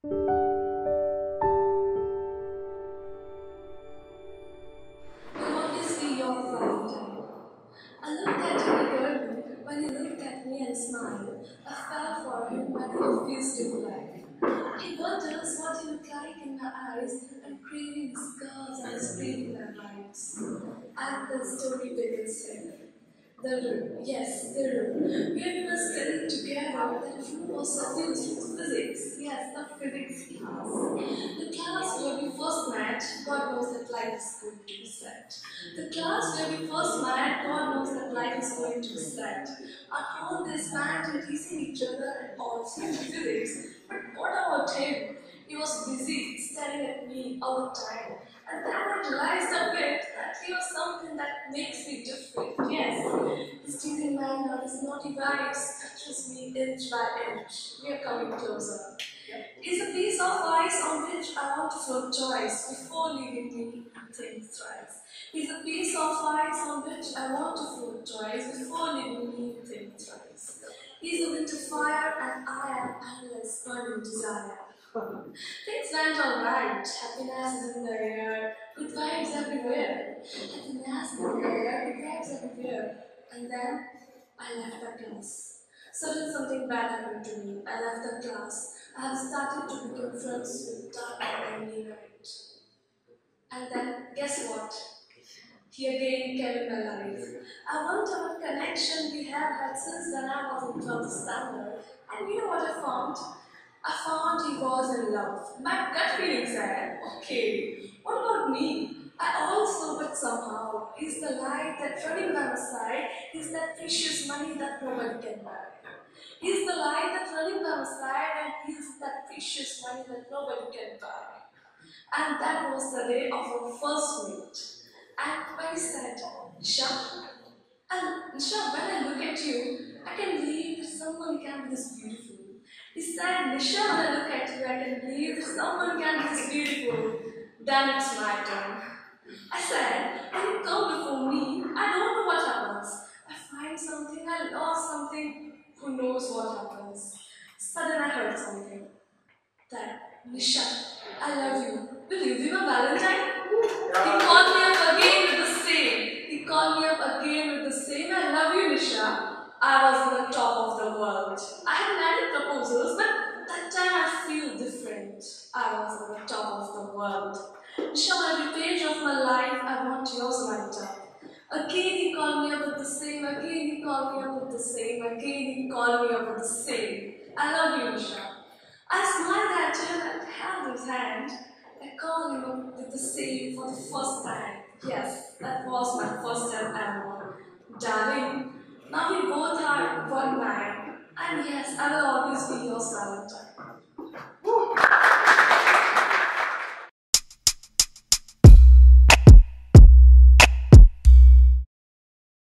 I looked at him eagerly when he looked at me and smiled. I fell for him when he refused to. He wonders what looked like in my eyes and craving his curves and his my vibes. And the story begins here. The room, yes, the room, we were studying together, that room was suffused with physics, yes, the physics class. The class where we first met, God knows that life is going to be set. The class where we first met, God knows that life is going to be set. Our whole day spent in teasing each other and in physics. But what about him? He was busy staring at me all the time. And then I realized a bit that he was something that makes me different. Yes, his teasing manner, his naughty vibes touches me inch by inch. We are coming closer. He's a piece of ice on which I want to float twice before leaving me think thrice. He's a piece of ice on which I want to float twice before leaving me think thrice. He's a winter fire and I am endless burning desire. Things went alright. Happiness is in the air. Good vibes everywhere. Happiness in the air. Good vibes everywhere. And then I left the class. Suddenly something bad happened to me. I left the class. Have started to become friends with dark and night. And then guess what? He again came in my life. I wonder what connection we have had since then I was in 12th standard. And you know what I found? I found he was in love. My gut feeling said, okay, what about me? I also, but somehow, he's the light that's running by my side. He's that precious money that no one can buy. He's the light that's running by my side, and he's that precious money that nobody can buy. And that was the day of our first meet. And when he said, Nisha, and Nisha, when I look at you, I can believe that someone can be this beautiful. He said, Nisha, when I look at you, I can believe that someone can be this beautiful. Then it's my turn. I said, when you come before me, I don't know what happens. I find something, I lost something, who knows what happens. Suddenly I heard something. That, Nisha, I love you. Will you be my Valentine? He called me up again with the same. He called me up again with the same. I love you, Nisha. I was on the top of the world. I had many proposals, but that time I feel different. I was on the top of the world. Nisha, every page of my life, I want yours light up. Again he called me up with the same, again he called me up with the same, again he called me up with the same. I love you, Nisha. I smiled at him and held his hand. I called him up with the same for the first time. Yes, that was my first time ever. Darling, now we both are one man. And yes, I will always be your Valentine.